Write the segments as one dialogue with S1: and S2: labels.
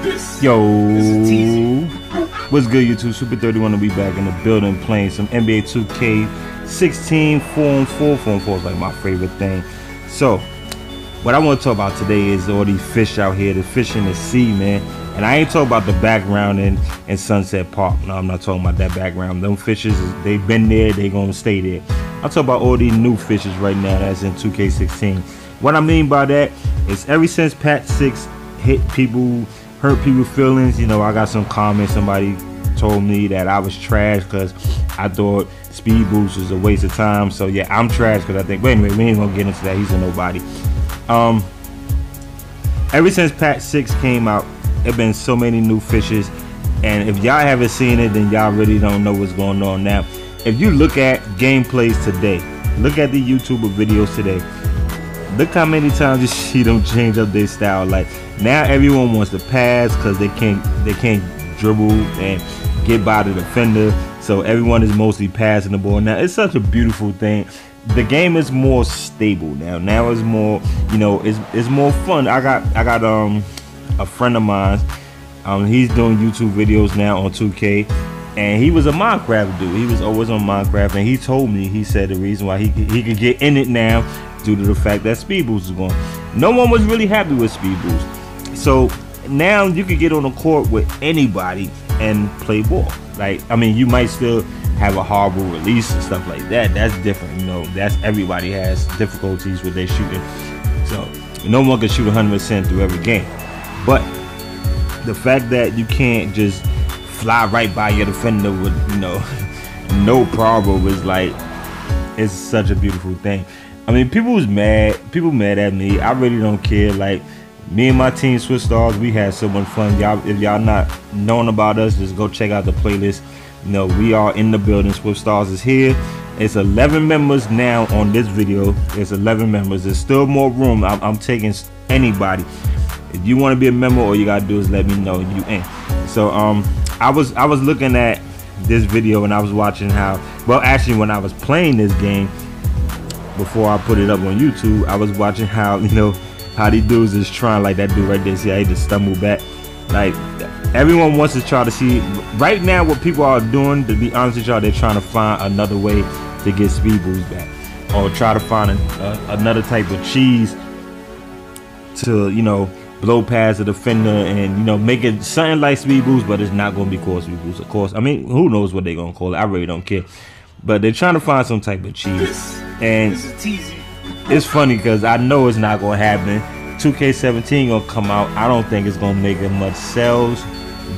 S1: Yo, what's good, YouTube? Super 31 to be back in the building playing some NBA 2K 16 4 on 4. 4 on 4 is like my favorite thing. So, what I want to talk about today is all these fish out here, the fish in the sea, man. And I ain't talking about the background in, in Sunset Park. No, I'm not talking about that background. Them fishes, they've been there, they gonna stay there. I'm talking about all these new fishes right now that's in 2K16. What I mean by that is ever since Patch 6 hit people, hurt people's feelings, you know, I got some comments, somebody told me that I was trash because I thought Speed Boost was a waste of time. So yeah, I'm trash because I think, wait a minute, we ain't gonna get into that. He's a nobody. Um, ever since Patch 6 came out, there been so many new fishes. And if y'all haven't seen it, then y'all really don't know what's going on now. If you look at gameplays today, look at the YouTuber videos today, look how many times see them change up their style. Like now everyone wants to pass because they can't they can't dribble and get by the defender. So everyone is mostly passing the ball. Now it's such a beautiful thing. The game is more stable now. Now it's more, you know, it's it's more fun. I got I got um a friend of mine. Um, he's doing YouTube videos now on 2K, and he was a Minecraft dude. He was always on Minecraft, and he told me he said the reason why he he could get in it now due to the fact that Speed Boost is gone. No one was really happy with Speed Boost, so now you can get on the court with anybody and play ball. Like I mean, you might still have a horrible release and stuff like that. That's different, you know. That's everybody has difficulties with their shooting, so no one can shoot 100% through every game. But the fact that you can't just fly right by your defender with you know no problem is like it's such a beautiful thing. I mean, people was mad. People mad at me. I really don't care. Like me and my team, Swift Stars, we had so much fun. Y'all, if y'all not knowing about us, just go check out the playlist. You know, we are in the building. Swift Stars is here. It's 11 members now on this video. It's 11 members. There's still more room. I'm, I'm taking anybody. If you want to be a member, all you gotta do is let me know you in. So um, I was I was looking at this video and I was watching how. Well, actually, when I was playing this game before I put it up on YouTube, I was watching how you know how these dudes is trying like that dude right there. See, I just stumbled back. Like everyone wants to try to see right now what people are doing. To be honest with y'all, they're trying to find another way to get speed boost back, or try to find a, a, uh, another type of cheese to you know blow past the defender and you know make it something like speed boost, but it's not gonna be called speed boost. Of course, I mean who knows what they're gonna call it? I really don't care. But they're trying to find some type of cheese, and it's funny because I know it's not gonna happen. 2K17 gonna come out. I don't think it's gonna make as much sales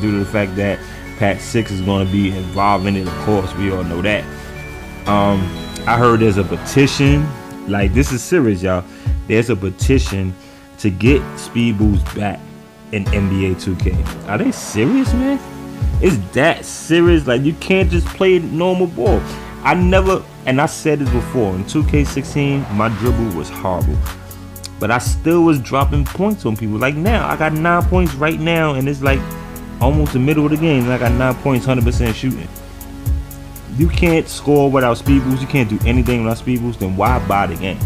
S1: due to the fact that Patch 6 is gonna be involved in it. Of course, we all know that. Um, I heard there's a petition. Like this is serious, y'all. There's a petition to get Speed Boost back in NBA 2K. Are they serious, man? Is that serious? Like you can't just play normal ball. I never, and I said this before, in 2K16, my dribble was horrible. But I still was dropping points on people. Like now, I got nine points right now, and it's like almost the middle of the game. I got nine points, 100% shooting. You can't score without speed boost. You can't do anything without speed boost. Then why buy the game?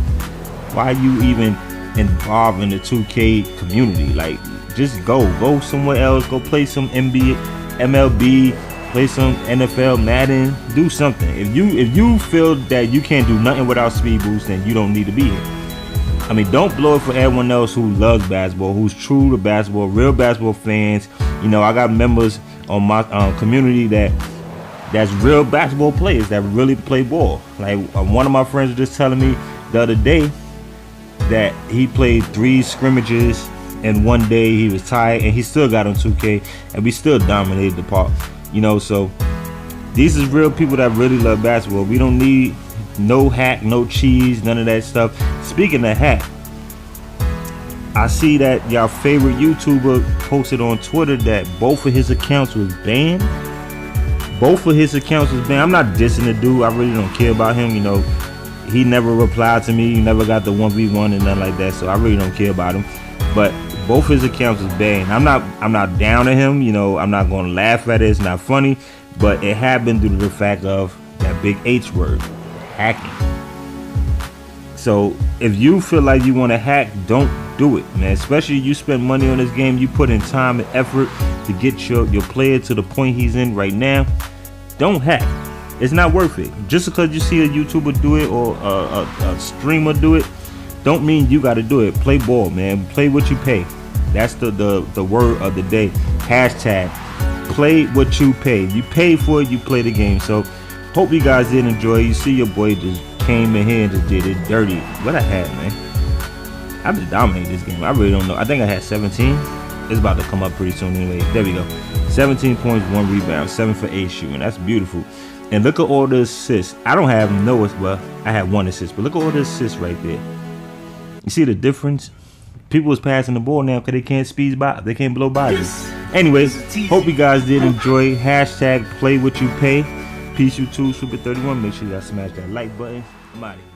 S1: Why you even involved in the 2K community. Like, just go, go somewhere else. Go play some NBA, MLB, play some NFL, Madden. Do something. If you if you feel that you can't do nothing without speed boost, then you don't need to be here. I mean, don't blow it for everyone else who loves basketball, who's true to basketball, real basketball fans. You know, I got members on my um, community that that's real basketball players that really play ball. Like uh, one of my friends was just telling me the other day that he played three scrimmages and one day he was tired and he still got on 2K and we still dominated the park. You know, so these is real people that really love basketball. We don't need no hack, no cheese, none of that stuff. Speaking of hack, I see that y'all favorite YouTuber posted on Twitter that both of his accounts was banned. Both of his accounts was banned. I'm not dissing the dude. I really don't care about him. You know, he never replied to me. He never got the 1v1 and nothing like that. So I really don't care about him. But both his accounts is banned. I'm not I'm not down to him, you know, I'm not gonna laugh at it, it's not funny, but it happened due to the fact of that big H word, hacking. So if you feel like you want to hack, don't do it, man. Especially you spend money on this game, you put in time and effort to get your your player to the point he's in right now. Don't hack. It's not worth it. Just because you see a YouTuber do it or a, a, a streamer do it, don't mean you got to do it. Play ball, man. Play what you pay. That's the, the the word of the day. Hashtag play what you pay. You pay for it, you play the game. So hope you guys did enjoy. You see your boy just came in here and just did it dirty. What I had, man. I just dominated this game. I really don't know. I think I had 17. It's about to come up pretty soon anyway. There we go. 17 points, one rebound, seven for eight shooting. That's beautiful. And look at all the assists. I don't have no well, I have one assist, but look at all the assists right there. You see the difference? People is passing the ball now because they can't speed by. They can't blow by you. Anyways, hope you guys did enjoy. Hashtag play what you pay. Peace you too, Super 31. Make sure y'all smash that like button. I'm